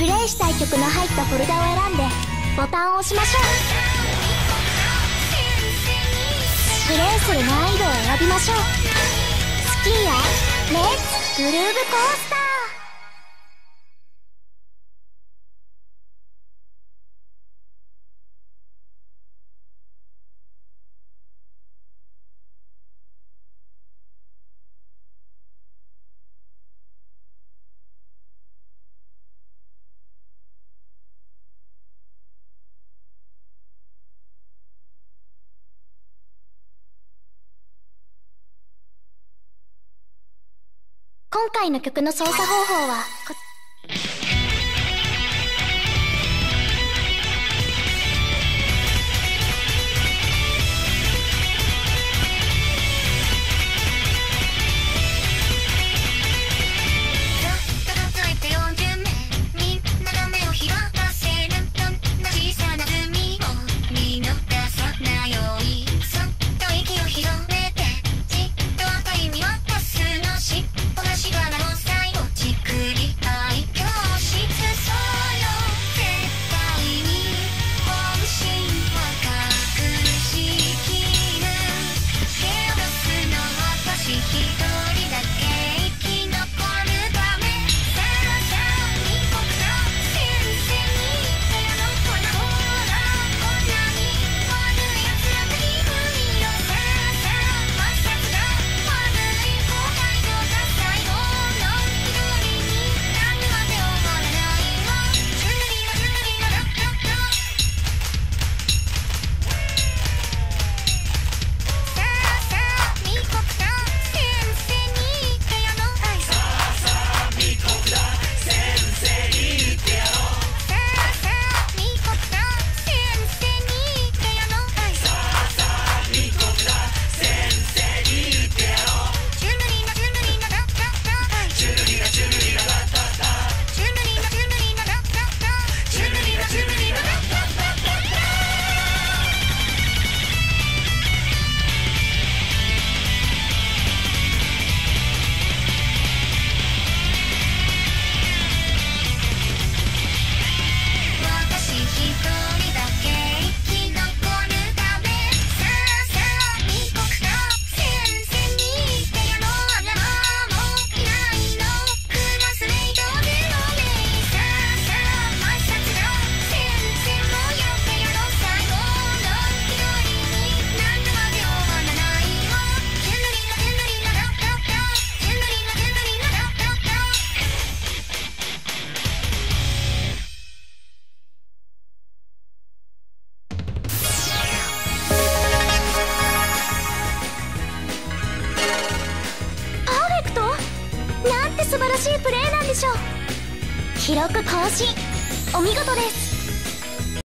プレイしたい曲の入ったフォルダを選んでボタンを押しましょう。プレイする難易度を選びましょう。スキーやレッツグルーブコース。今回の曲の操作方法はこ素晴らしいプレーなんでしょう。記録更新。お見事です。